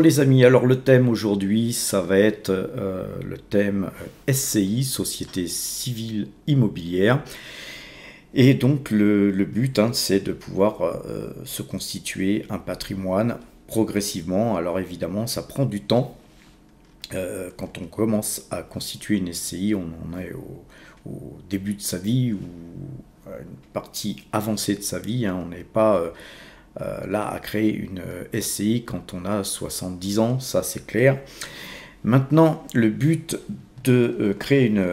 Les amis, alors le thème aujourd'hui ça va être euh, le thème euh, SCI, Société Civile Immobilière. Et donc le, but hein, c'est de pouvoir euh, se constituer un patrimoine progressivement. Alors évidemment ça prend du temps. quand on commence à constituer une SCI, on en est au, début de sa vie ou une partie avancée de sa vie. Hein. on n'est pas euh, là à créer une euh, SCI quand on a 70 ans, ça c'est clair. Maintenant, le but de euh, créer une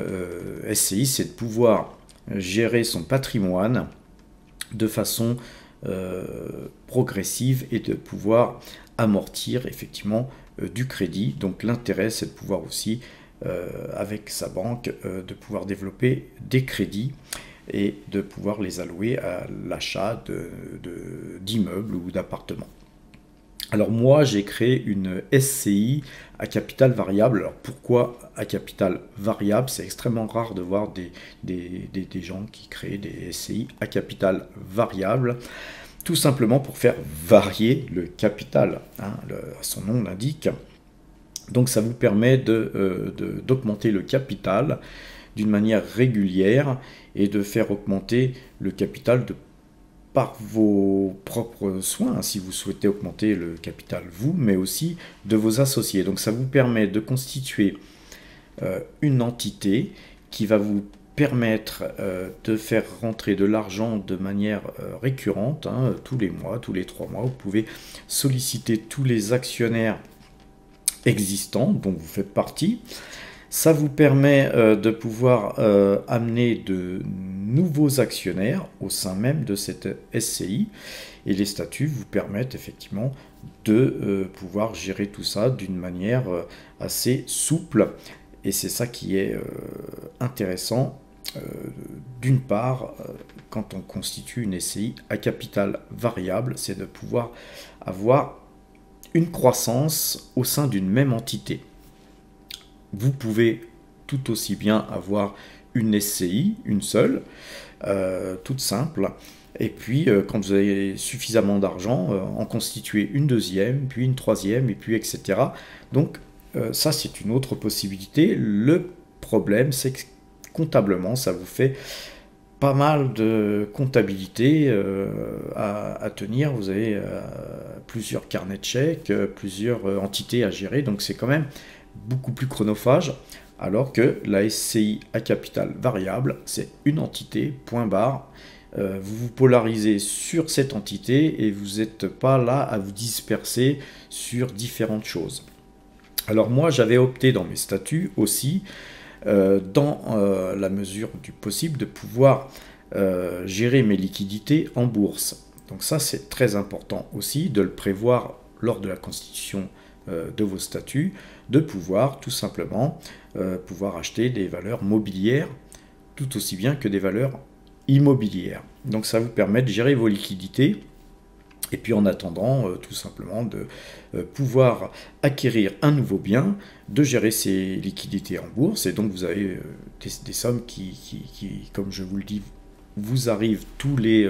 SCI, c'est de pouvoir gérer son patrimoine de façon progressive et de pouvoir amortir effectivement du crédit. Donc l'intérêt, c'est de pouvoir aussi, avec sa banque, de pouvoir développer des crédits et de pouvoir les allouer à l'achat d'immeubles ou d'appartements. Alors moi, j'ai créé une SCI à capital variable. Alors pourquoi à capital variable? C'est extrêmement rare de voir des, gens qui créent des SCI à capital variable. Tout simplement pour faire varier le capital. Hein, son nom l'indique. Donc ça vous permet euh, d'augmenter de, le capital d'une manière régulière et de faire augmenter le capital de par vos propres soins, si vous souhaitez augmenter le capital vous, mais aussi de vos associés. Donc ça vous permet de constituer euh, une entité qui va vous permettre euh, de faire rentrer de l'argent de manière euh, récurrente, hein, tous les mois, tous les trois mois. Vous pouvez solliciter tous les actionnaires existants dont vous faites partie. Ça vous permet euh, de pouvoir euh, amener de nouveaux actionnaires au sein même de cette SCI et les statuts vous permettent effectivement de euh, pouvoir gérer tout ça d'une manière assez souple. Et c'est ça qui est intéressant d'une part quand on constitue une SCI à capital variable c'est de pouvoir avoir une croissance au sein d'une même entité vous pouvez tout aussi bien avoir une SCI, une seule, euh, toute simple, et puis euh, quand vous avez suffisamment d'argent, euh, en constituer une deuxième, puis une troisième, et puis etc. Donc ça c'est une autre possibilité. Le problème c'est que comptablement ça vous fait pas mal de comptabilité à, à, tenir. Vous avez plusieurs carnets de chèques, plusieurs entités à gérer, donc c'est quand même beaucoup plus chronophage, alors que la SCI à capital variable, c'est une entité, point barre. Euh, vous vous polarisez sur cette entité et vous n'êtes pas là à vous disperser sur différentes choses. Alors moi, j'avais opté dans mes statuts aussi, euh, dans euh, la mesure du possible, de pouvoir gérer mes liquidités en bourse. Donc ça, c'est très important aussi de le prévoir lors de la constitution de vos statuts, de pouvoir tout simplement euh, pouvoir acheter des valeurs mobilières tout aussi bien que des valeurs immobilières. Donc ça vous permet de gérer vos liquidités et puis en attendant, euh, tout simplement, de pouvoir acquérir un nouveau bien, de gérer ses liquidités en bourse. Et donc vous avez des, sommes qui, comme je vous le dis, vous arrivent tous les,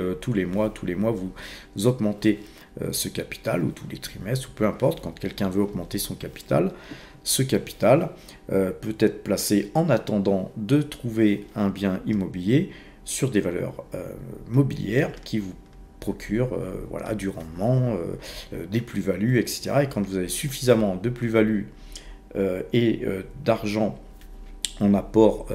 mois. Tous les mois, vous, augmentez euh, ce capital, ou tous les trimestres, ou peu importe, quand quelqu'un veut augmenter son capital, ce capital euh, peut être placé en attendant de trouver un bien immobilier sur des valeurs euh, mobilières qui vous procurent voilà, du rendement, des plus-values, etc. Et quand vous avez suffisamment de plus-values et d'argent en apport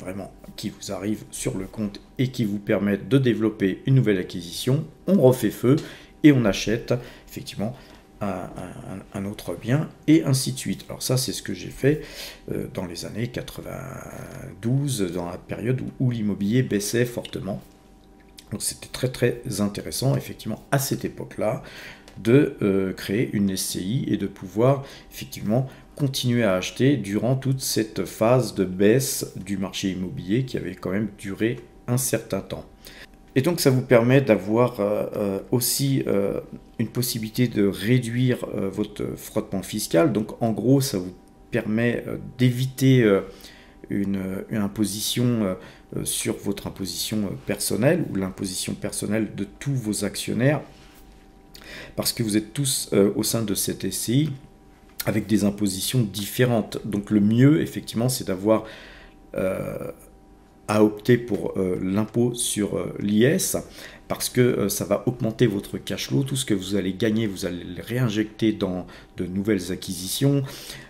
vraiment qui vous arrive sur le compte et qui vous permettent de développer une nouvelle acquisition, on refait feu et on achète effectivement un, autre bien et ainsi de suite. Alors ça c'est ce que j'ai fait euh, dans les années 92, dans la période où, l'immobilier baissait fortement. Donc c'était très très intéressant effectivement à cette époque-là de euh, créer une SCI et de pouvoir effectivement continuer à acheter durant toute cette phase de baisse du marché immobilier qui avait quand même duré un certain temps. Et donc ça vous permet d'avoir euh, euh, aussi une possibilité de réduire votre frottement fiscal. Donc en gros, ça vous permet d'éviter une, imposition sur votre imposition personnelle ou l'imposition personnelle de tous vos actionnaires parce que vous êtes tous euh, au sein de cette SCI avec des impositions différentes. Donc le mieux, effectivement, c'est d'avoir euh, à opter pour euh, l'impôt sur l'IS parce que ça va augmenter votre cash flow. Tout ce que vous allez gagner, vous allez le réinjecter dans de nouvelles acquisitions.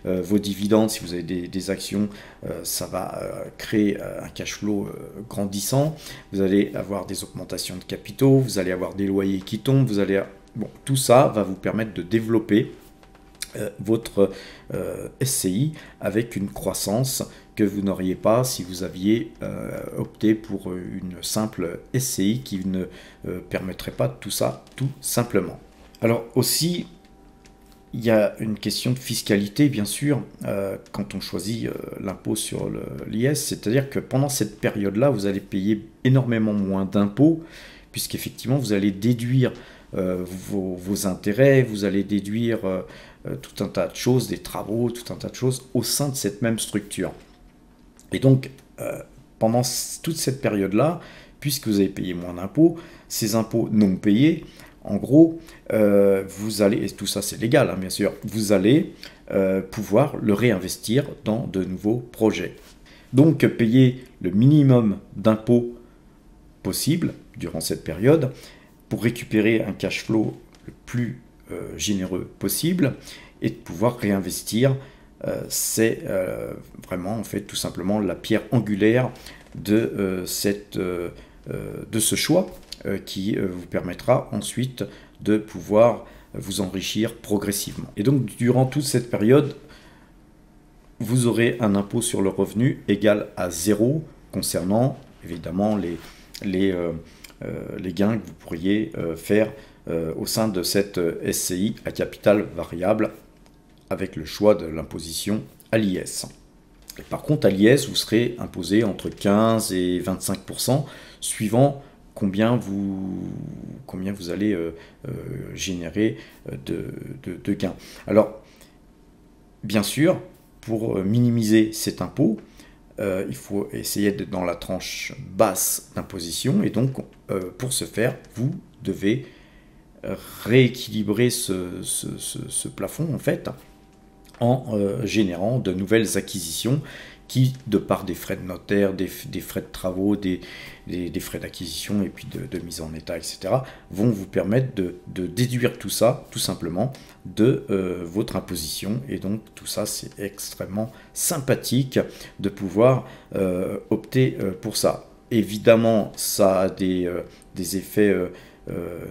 Vos dividendes, si vous avez des, actions, euh, ça va créer un cash flow grandissant. Vous allez avoir des augmentations de capitaux, vous allez avoir des loyers qui tombent, vous allez... Tout ça va vous permettre de développer votre SCI avec une croissance que vous n'auriez pas si vous aviez euh, opté pour une simple SCI qui ne euh, permettrait pas tout ça tout simplement. Alors aussi, il y a une question de fiscalité, bien sûr, euh, quand on choisit l'impôt sur l'IS, c'est-à-dire que pendant cette période-là, vous allez payer énormément moins d'impôts, puisqu'effectivement, vous allez déduire vos, vos, intérêts, vous allez déduire tout un tas de choses, des travaux, tout un tas de choses au sein de cette même structure. Et donc, euh, pendant toute cette période-là, puisque vous avez payé moins d'impôts, ces impôts non payés, en gros, euh, vous allez, et tout ça c'est légal hein, bien sûr, vous allez euh, pouvoir le réinvestir dans de nouveaux projets. Donc payer le minimum d'impôts possible durant cette période pour récupérer un cash flow le plus généreux possible et de pouvoir réinvestir euh, c'est euh, vraiment en fait tout simplement la pierre angulaire de, euh, cette, de ce choix qui vous permettra ensuite de pouvoir vous enrichir progressivement. Et donc durant toute cette période, vous aurez un impôt sur le revenu égal à zéro concernant évidemment les, les, les gains que vous pourriez faire au sein de cette SCI à capital variable avec le choix de l'imposition à l'IS. Par contre, à l'IS, vous serez imposé entre 15 et 25%, suivant combien vous, allez euh, euh, générer euh, de, gains. Alors, bien sûr, pour minimiser cet impôt, il faut essayer d'être dans la tranche basse d'imposition, et donc, pour ce faire, vous devez rééquilibrer ce, ce plafond, en fait, en euh, générant de nouvelles acquisitions qui, de par des frais de notaire, des, frais de travaux, des, frais d'acquisition et puis de, mise en état, etc., vont vous permettre de, déduire tout ça, tout simplement, de euh, votre imposition. Et donc tout ça, c'est extrêmement sympathique de pouvoir euh, opter pour ça. Évidemment, ça a des, effets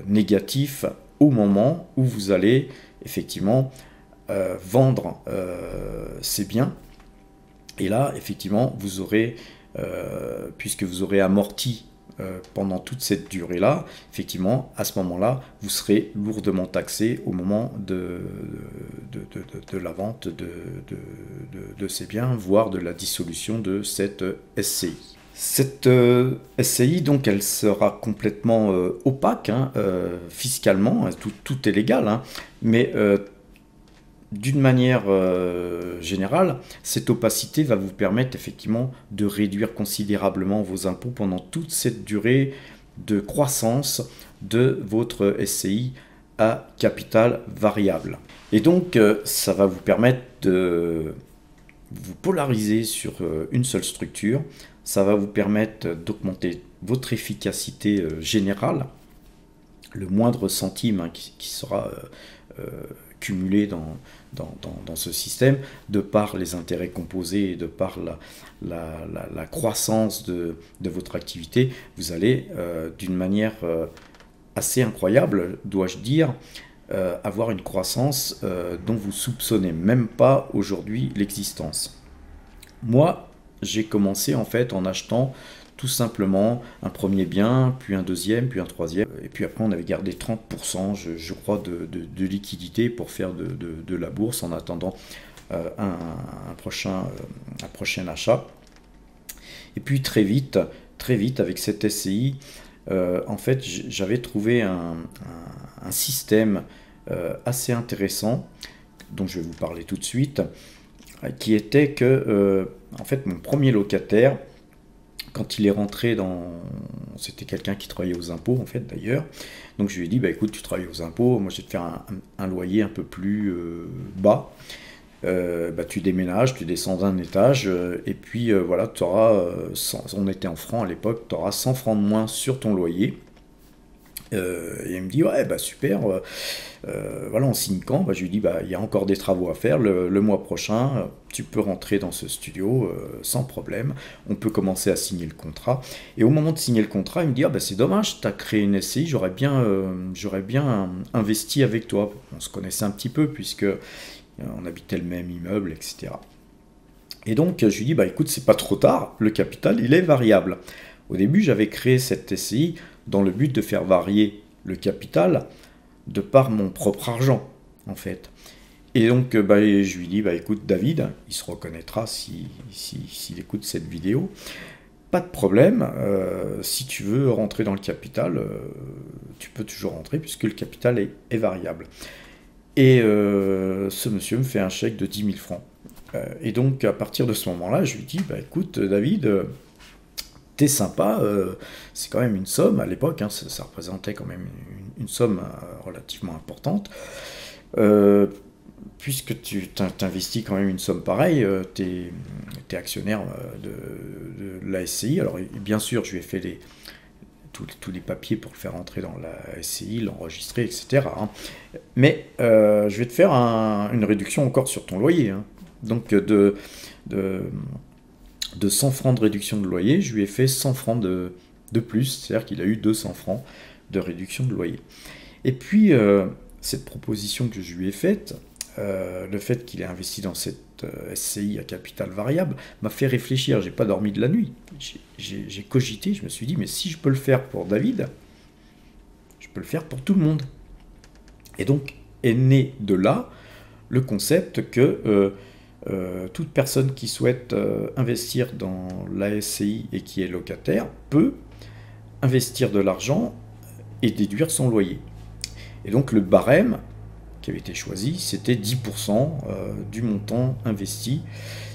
négatifs au moment où vous allez effectivement euh, vendre ces euh, biens. Et là, effectivement, vous aurez, euh, puisque vous aurez amorti pendant toute cette durée-là, effectivement, à ce moment-là, vous serez lourdement taxé au moment de, de, la vente de, ces biens, voire de la dissolution de cette SCI. Cette SCI, donc, elle sera complètement opaque hein, fiscalement, tout, tout, est légal, hein, mais d'une manière euh, générale, cette opacité va vous permettre effectivement de réduire considérablement vos impôts pendant toute cette durée de croissance de votre SCI à capital variable. Et donc, euh, ça va vous permettre de vous polariser sur euh, une seule structure. Ça va vous permettre d'augmenter votre efficacité générale. Le moindre centime hein, qui, sera cumulé dans, dans, ce système, de par les intérêts composés et de par la, croissance de, de, votre activité, vous allez euh, d'une manière euh, assez incroyable, dois-je dire, euh, avoir une croissance dont vous soupçonnez même pas aujourd'hui l'existence. Moi, j'ai commencé en fait en achetant tout simplement un premier bien, puis un deuxième, puis un troisième. Et puis après, on avait gardé 30%, je, crois, de, liquidité pour faire de, la bourse en attendant euh, un, prochain, euh, un prochain achat. Et puis très vite, très vite, avec cette SCI, euh, en fait, j'avais trouvé un, système assez intéressant, dont je vais vous parler tout de suite, qui était que, en fait, mon premier locataire quand il est rentré dans... C'était quelqu'un qui travaillait aux impôts, en fait, d'ailleurs. Donc je lui ai dit, bah, écoute, tu travailles aux impôts, moi je vais te faire un, loyer un peu plus euh, bas. Euh, bah, tu déménages, tu descends d'un étage, euh, et puis voilà, tu auras, on était en francs à l'époque, tu auras 100 francs de moins sur ton loyer. Et il me dit, ouais, bah super, voilà, on signe quand? Bah, Je lui dis, bah, il y a encore des travaux à faire, le, mois prochain, tu peux rentrer dans ce studio sans problème, on peut commencer à signer le contrat. Et au moment de signer le contrat, il me dit, ah bah c'est dommage, tu as créé une SCI, j'aurais bien, bien investi avec toi. On se connaissait un petit peu, puisque on habitait le même immeuble, etc. Et donc, je lui dis, bah écoute, c'est pas trop tard, le capital, il est variable. Au début, j'avais créé cette SCI dans le but de faire varier le capital de par mon propre argent, en fait. Et donc, bah, je lui dis, bah écoute, David, il se reconnaîtra s'il si, écoute cette vidéo. Pas de problème, euh, si tu veux rentrer dans le capital, euh, tu peux toujours rentrer puisque le capital est variable. Et euh, ce monsieur me fait un chèque de 10 000 francs. Euh, et donc, à partir de ce moment-là, je lui dis, bah, écoute, David, euh, t'es sympa, c'est quand même une somme, à l'époque, hein, ça, représentait quand même une, somme relativement importante. puisque tu t'investis quand même une somme pareille, tu es, actionnaire de, la SCI. Alors, bien sûr, je lui ai fait tous, les papiers pour le faire entrer dans la SCI, l'enregistrer, etc. Hein. Mais euh, je vais te faire une réduction encore sur ton loyer. Hein. Donc de, 100 francs de réduction de loyer, je lui ai fait 100 francs de, de plus, c'est-à-dire qu'il a eu 200 francs de réduction de loyer. Et puis, euh, cette proposition que je lui ai faite, euh, le fait qu'il ait investi dans cette euh, SCI à capital variable m'a fait réfléchir. J'ai pas dormi de la nuit. J'ai cogité. Je me suis dit, mais si je peux le faire pour David, je peux le faire pour tout le monde. Et donc est né de là le concept que euh, toute personne qui souhaite investir dans la SCI et qui est locataire peut investir de l'argent et déduire son loyer. Et donc le barème qui avait été choisi, c'était 10% euh, du montant investi,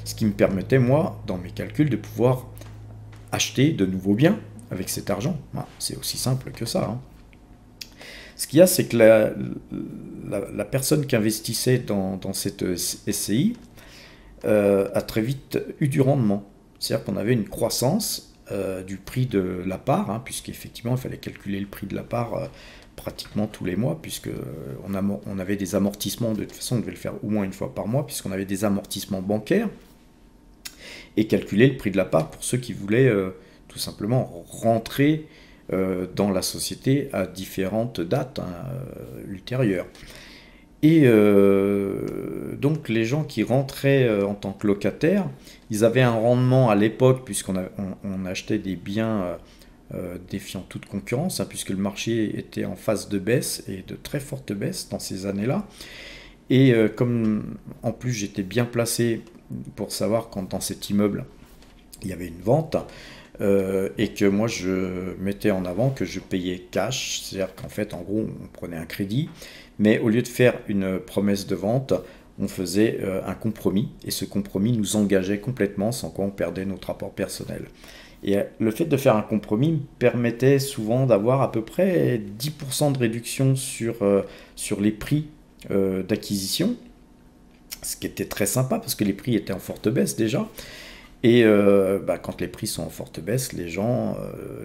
ce qui me permettait, moi, dans mes calculs, de pouvoir acheter de nouveaux biens avec cet argent. C'est aussi simple que ça. Hein. Ce qu'il y a, c'est que la, personne qui investissait dans, cette SCI euh, a très vite eu du rendement. C'est-à-dire qu'on avait une croissance euh, du prix de la part, hein, puisqu'effectivement, il fallait calculer le prix de la part pratiquement tous les mois, puisque on, avait des amortissements, de toute façon on devait le faire au moins une fois par mois, puisqu'on avait des amortissements bancaires, et calculer le prix de la part pour ceux qui voulaient euh, tout simplement rentrer euh, dans la société à différentes dates hein, euh, ultérieures. Et donc les gens qui rentraient en tant que locataires, ils avaient un rendement à l'époque, puisqu'on on achetait des biens euh, défiant toute concurrence, hein, puisque le marché était en phase de baisse et de très forte baisse dans ces années-là. Et euh, comme en plus j'étais bien placé pour savoir quand dans cet immeuble il y avait une vente, euh, et que moi je mettais en avant que je payais cash, c'est-à-dire qu'en fait en gros on prenait un crédit, mais au lieu de faire une promesse de vente, on faisait un compromis, et ce compromis nous engageait complètement sans quoi on perdait notre rapport personnel. Et euh, le fait de faire un compromis permettait souvent d'avoir à peu près 10% de réduction sur, euh, sur les prix euh, d'acquisition, ce qui était très sympa parce que les prix étaient en forte baisse déjà. Et bah, quand les prix sont en forte baisse, les gens,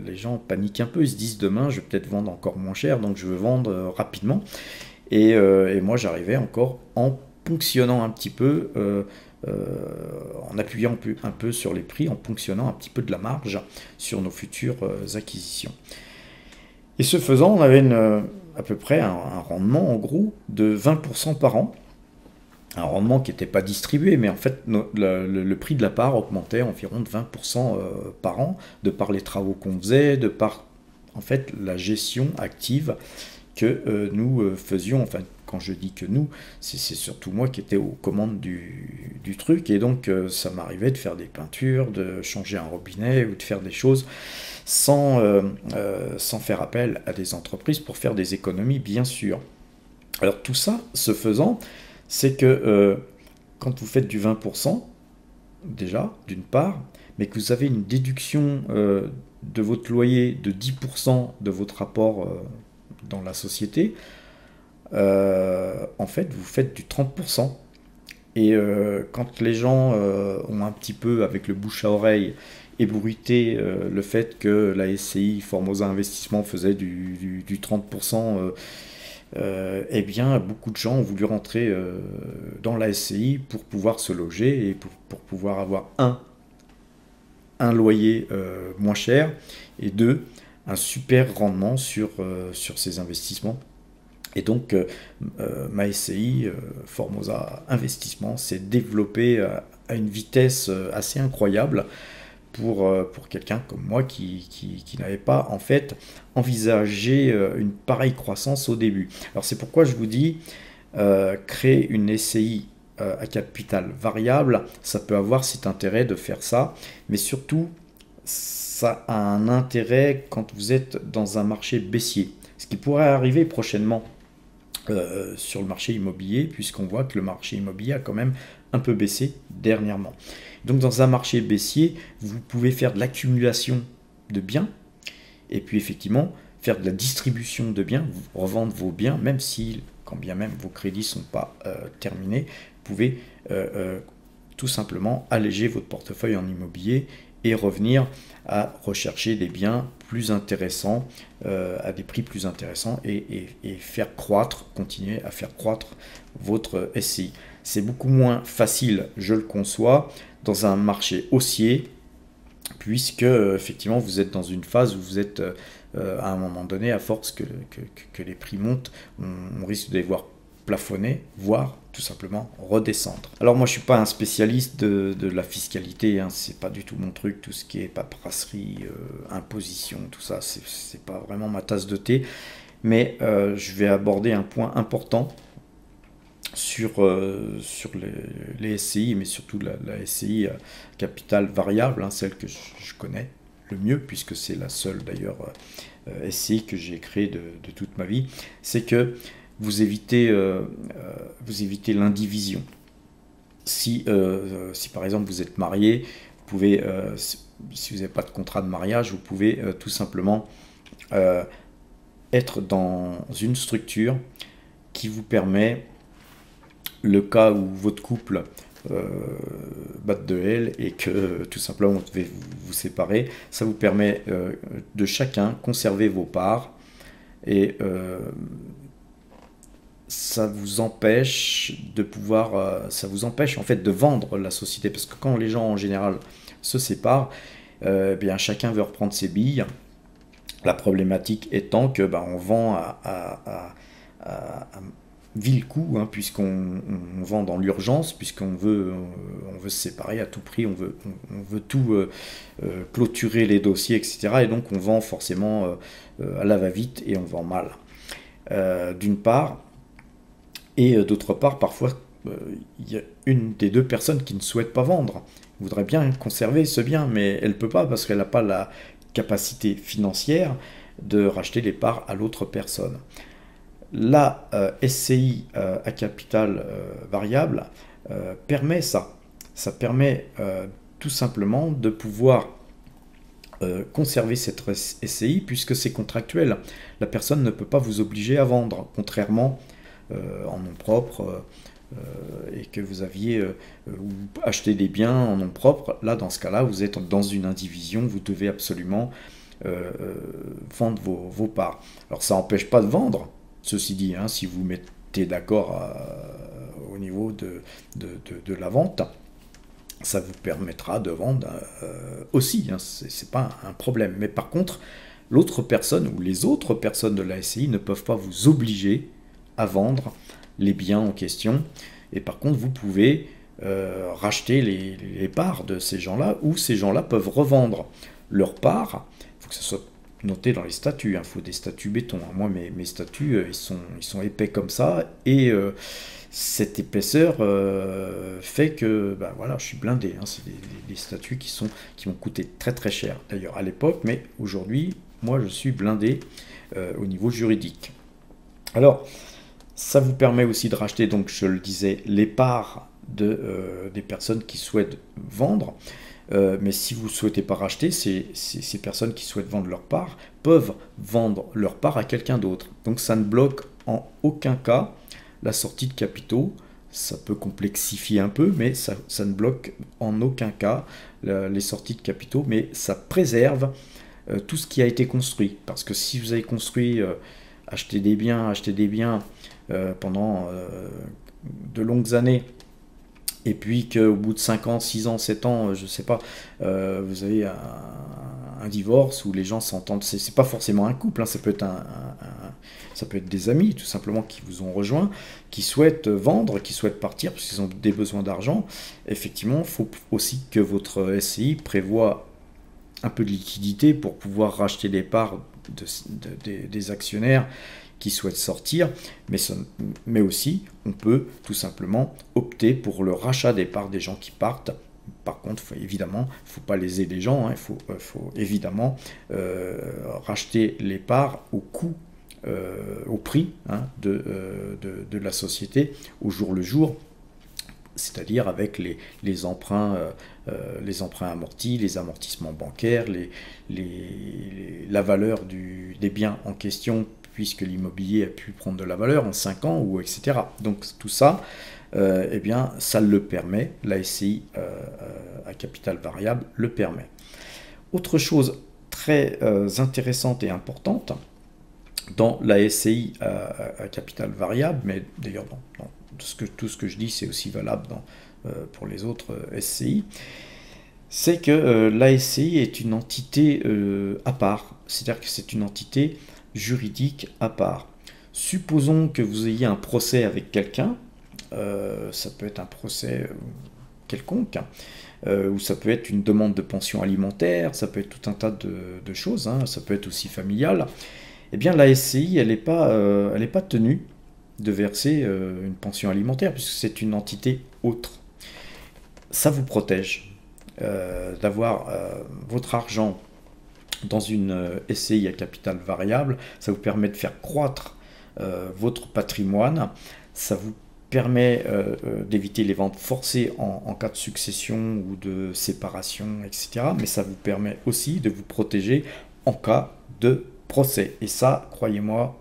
les gens paniquent un peu, ils se disent demain je vais peut-être vendre encore moins cher, donc je veux vendre rapidement. Et, moi j'arrivais encore en ponctionnant un petit peu euh, en appuyant un peu sur les prix, en ponctionnant un petit peu de la marge sur nos futures euh, acquisitions. Et ce faisant, on avait euh, à peu près un, rendement en gros de 20% par an. Un rendement qui n'était pas distribué, mais en fait le, prix de la part augmentait environ de 20% par an, de par les travaux qu'on faisait, de par en fait la gestion active que nous faisions, enfin quand je dis que nous, c'est surtout moi qui étais aux commandes du, truc, et donc euh, ça m'arrivait de faire des peintures, de changer un robinet ou de faire des choses sans, euh, euh, sans faire appel à des entreprises pour faire des économies, bien sûr. Alors tout ça, ce faisant, c'est que quand vous faites du 20%, déjà, d'une part, mais que vous avez une déduction euh, de votre loyer de 10% de votre rapport euh, dans la société, euh, en fait, vous faites du 30%. Et quand les gens ont un petit peu, avec le bouche à oreille, ébruité le fait que la SCI Formosa Investissement faisait du 30%, eh bien, beaucoup de gens ont voulu rentrer dans la SCI pour pouvoir se loger et pour, pour pouvoir avoir un un loyer euh, moins cher et deux, un super rendement sur, euh, sur ces investissements. Et donc, euh, ma SCI, Formosa Investissement, s'est développé à une vitesse assez incroyable pour, pour quelqu'un comme moi qui, qui, n'avait pas en fait envisagé une pareille croissance au début. Alors c'est pourquoi je vous dis, créer une SCI euh, à capital variable, ça peut avoir cet intérêt de faire ça, mais surtout, ça a un intérêt quand vous êtes dans un marché baissier. Ce qui pourrait arriver prochainement euh, sur le marché immobilier, puisqu'on voit que le marché immobilier a quand même un peu baissé dernièrement. Donc dans un marché baissier, vous pouvez faire de l'accumulation de biens, et puis effectivement faire de la distribution de biens, revendre vos biens, même si, quand bien même vos crédits ne sont pas euh, terminés, pouvez euh, euh, tout simplement alléger votre portefeuille en immobilier et revenir à rechercher des biens plus intéressants, à des prix plus intéressants et, faire croître, continuer à faire croître votre SCI. C'est beaucoup moins facile, je le conçois, dans un marché haussier, puisque effectivement vous êtes dans une phase où vous êtes à un moment donné, à force que, les prix montent, on, risque de les voir plafonner, voire tout simplement redescendre. Alors moi je suis pas un spécialiste de, la fiscalité, hein, c'est pas du tout mon truc, tout ce qui est paperasserie, euh, imposition, tout ça, c'est pas vraiment ma tasse de thé, mais euh, je vais aborder un point important sur, euh, sur les, SCI, mais surtout la, SCI capital variable, hein, celle que je, connais le mieux, puisque c'est la seule d'ailleurs SCI que j'ai créée de, de, toute ma vie, c'est que vous évitez, euh, euh, évitez l'indivision. Si, euh, si par exemple vous êtes marié, vous pouvez, si vous n'avez pas de contrat de mariage, vous pouvez tout simplement être dans une structure qui vous permet, le cas où votre couple euh, batte de elle et que tout simplement vous devez vous, séparer, ça vous permet de chacun conserver vos parts et ça vous empêche de pouvoir, euh, ça vous empêche en fait de vendre la société parce que quand les gens en général se séparent, euh, eh bien chacun veut reprendre ses billes. La problématique étant que ben, on vend à, vil coût, hein, puisqu'on vend dans l'urgence, puisqu'on veut, on veut se séparer à tout prix, on veut, on, veut tout euh, clôturer les dossiers, etc. Et donc on vend forcément à la va-vite et on vend mal. D'une part, et euh, d'autre part, parfois, euh, il y a une des deux personnes qui ne souhaite pas vendre, voudrait bien conserver ce bien, mais elle ne peut pas parce qu'elle n'a pas la capacité financière de racheter les parts à l'autre personne. La euh, SCI à capital variable permet ça. Ça permet tout simplement de pouvoir conserver cette SCI puisque c'est contractuel. La personne ne peut pas vous obliger à vendre, contrairement euh, en nom propre euh, et que vous aviez euh, acheté des biens en nom propre, là dans ce cas-là, vous êtes dans une indivision, vous devez absolument vendre vos, parts. Alors ça n'empêche pas de vendre, ceci dit, hein, si vous mettez d'accord au niveau de, la vente, ça vous permettra de vendre aussi, hein, ce n'est pas un problème. Mais par contre, l'autre personne ou les autres personnes de la SCI ne peuvent pas vous obliger à vendre les biens en question. Et par contre, vous pouvez euh, racheter les, parts de ces gens-là, ou ces gens-là peuvent revendre leurs parts. Il faut que ce soit noté dans les statuts. Il hein. faut des statuts béton. Hein. Moi, mes, mes statuts, euh, ils, sont, ils sont épais comme ça. Et euh, cette épaisseur fait que ben voilà, je suis blindé. Hein. C'est des, des, statuts qui, sont, qui m'ont coûté très très cher d'ailleurs à l'époque. Mais aujourd'hui, moi, je suis blindé au niveau juridique. Alors, ça vous permet aussi de racheter, donc je le disais, les parts de, des personnes qui souhaitent vendre. Mais si vous ne souhaitez pas racheter, ces, personnes qui souhaitent vendre leur part peuvent vendre leur part à quelqu'un d'autre. Donc ça ne bloque en aucun cas la sortie de capitaux. Ça peut complexifier un peu, mais ça, ne bloque en aucun cas les sorties de capitaux, mais ça préserve euh, tout ce qui a été construit. Parce que si vous avez construit, euh, acheté des biens, acheté des biens euh, pendant de longues années, et puis qu'au bout de 5 ans, 6 ans, 7 ans, je ne sais pas, vous avez un, divorce où les gens s'entendent. C'est pas forcément un couple, hein, ça, peut être ça peut être des amis tout simplement qui vous ont rejoint, qui souhaitent vendre, qui souhaitent partir parce qu'ils ont des besoins d'argent. Effectivement, il faut aussi que votre SCI prévoit un peu de liquidité pour pouvoir racheter des parts des actionnaires qui souhaitent sortir, mais, aussi on peut tout simplement opter pour le rachat des parts des gens qui partent par contre, évidemment, il ne faut pas léser les gens, hein. il faut, euh, faut, évidemment euh, racheter les parts au coût, euh, au prix hein, de, la société au jour le jour, c'est-à-dire avec les, emprunts, les emprunts amortis, les amortissements bancaires, la valeur des biens en question, puisque l'immobilier a pu prendre de la valeur en 5 ans, ou etc. Donc tout ça, euh, eh bien, ça le permet, la SCI euh, euh, à capital variable le permet. Autre chose très intéressante et importante dans la SCI à, capital variable, mais d'ailleurs dans, tout, ce que, tout, ce que, je dis c'est aussi valable pour les autres SCI, c'est que la SCI est une entité à part, c'est-à-dire que c'est une entité juridique à part. Supposons que vous ayez un procès avec quelqu'un, euh, ça peut être un procès euh, quelconque, hein. euh, ou ça peut être une demande de pension alimentaire, ça peut être tout un tas de, choses, hein. ça peut être aussi familial, eh bien la SCI, elle n'est pas, pas tenue de verser une pension alimentaire, puisque c'est une entité autre. Ça vous protège d'avoir votre argent dans une SCI à capital variable, ça vous permet de faire croître votre patrimoine, ça vous permet euh, euh, d'éviter les ventes forcées en, cas de succession ou de séparation, etc. Mais ça vous permet aussi de vous protéger en cas de procès. Et ça, croyez-moi,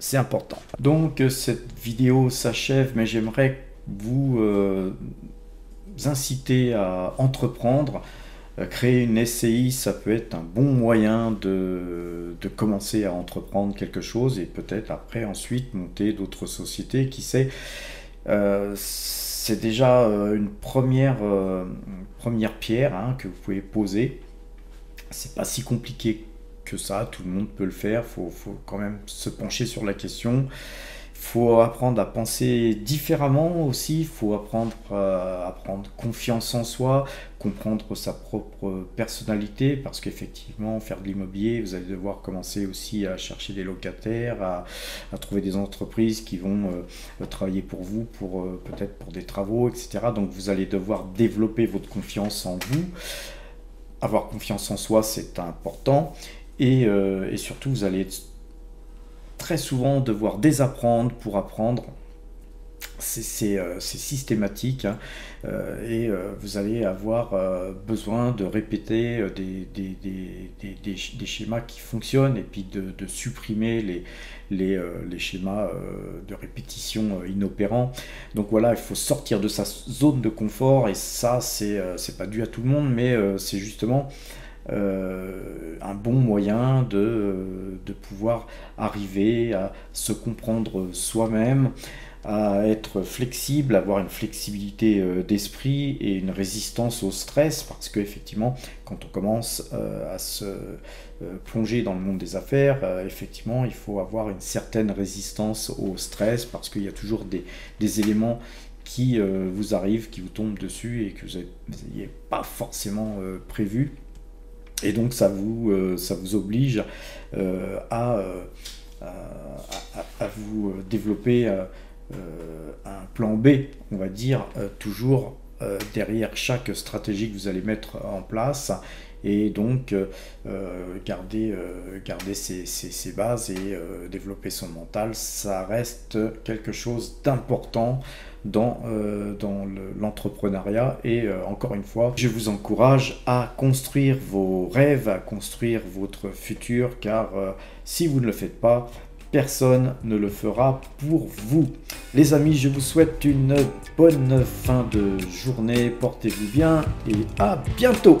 c'est important. Donc cette vidéo s'achève, mais j'aimerais vous euh, inciter à entreprendre euh, créer une SCI, ça peut être un bon moyen de, commencer à entreprendre quelque chose et peut-être après ensuite monter d'autres sociétés, qui sait? Euh, c'est déjà euh, une première, première pierre hein, que vous pouvez poser. C'est pas si compliqué que ça, tout le monde peut le faire, il faut, faut, quand même se pencher sur la question faut apprendre à penser différemment aussi, faut apprendre à, prendre confiance en soi, comprendre sa propre personnalité, parce qu'effectivement, faire de l'immobilier, vous allez devoir commencer aussi à chercher des locataires, à, trouver des entreprises qui vont euh, travailler pour vous, pour euh, peut-être pour des travaux, etc. Donc vous allez devoir développer votre confiance en vous. Avoir confiance en soi, c'est important. Et, euh, et surtout, vous allez très souvent devoir désapprendre pour apprendre. C'est euh, systématique hein. euh, et vous allez avoir besoin de répéter des, schémas qui fonctionnent et puis de, supprimer les, les, schémas de répétition inopérants. Donc voilà, il faut sortir de sa zone de confort et ça, c'est pas dû à tout le monde, mais c'est justement un bon moyen de, de, pouvoir arriver à se comprendre soi-même, à être flexible, avoir une flexibilité euh, d'esprit et une résistance au stress, parce qu'effectivement, quand on commence euh, à se plonger dans le monde des affaires, effectivement, il faut avoir une certaine résistance au stress, parce qu'il y a toujours des, des éléments qui vous arrivent, qui vous tombent dessus et que vous n'aviez pas forcément prévu. Et donc ça vous, euh, ça vous oblige euh, euh, à, à, vous développer un plan B, on va dire, toujours derrière chaque stratégie que vous allez mettre en place. Et donc garder, garder ses, ses, bases et développer son mental, ça reste quelque chose d'important dans, dans l'entrepreneuriat. et encore une fois, je vous encourage à construire vos rêves, à construire votre futur, car si vous ne le faites pas, personne ne le fera pour vous. Les amis, je vous souhaite une bonne fin de journée, portez-vous bien et à bientôt